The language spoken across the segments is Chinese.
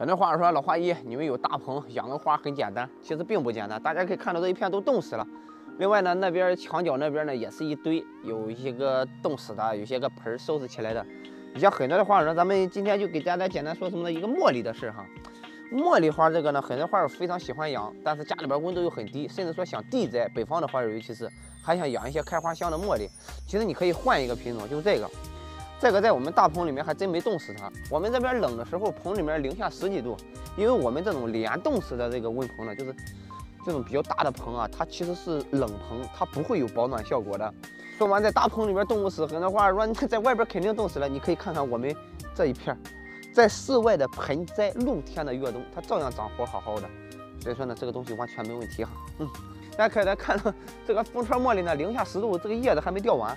很多花友说老花一，你们有大棚养个花很简单，其实并不简单。大家可以看到这一片都冻死了。另外呢，那边墙角那边呢也是一堆，有一些个冻死的，有些个盆收拾起来的。你像很多的花友呢，咱们今天就给大家简单说什么呢？一个茉莉的事哈。茉莉花这个呢，很多花友非常喜欢养，但是家里边温度又很低，甚至说想地栽，北方的花友尤其是还想养一些开花香的茉莉。其实你可以换一个品种，就是这个。这个在我们大棚里面还真没冻死它。我们这边冷的时候，棚里面零下十几度，因为我们这种连冻死的这个温棚呢，就是这种比较大的棚啊，它其实是冷棚，它不会有保暖效果的。说完在大棚里面冻不死，很多话说你在外边肯定冻死了。你可以看看我们这一片，在室外的盆栽，露天的越冬，它照样长活好好的。所以说呢，这个东西完全没问题哈。嗯，大家可以来看到这个风车茉莉呢，零下十度，这个叶子还没掉完，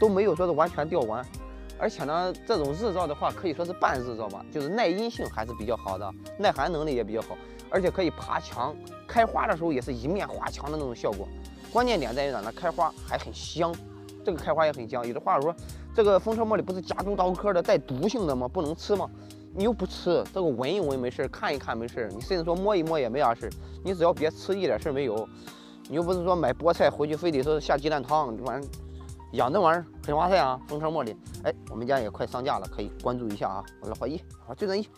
都没有说是完全掉完。而且呢，这种日照的话，可以说是半日照吧，就是耐阴性还是比较好的，耐寒能力也比较好，而且可以爬墙，开花的时候也是一面花墙的那种效果。关键点在于哪呢？开花还很香，这个开花也很香。有的话友说，这个风车茉莉不是夹竹桃科的带毒性的吗？不能吃吗？你又不吃，这个闻一闻没事，看一看没事，你甚至说摸一摸也没啥事，你只要别吃一点事没有。你又不是说买菠菜回去非得说下鸡蛋汤，这玩意儿。养这玩意儿很划算啊，风车茉莉，哎，我们家也快上架了，可以关注一下啊。我是华一，好，就这一，就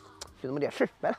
这么点事儿，来了。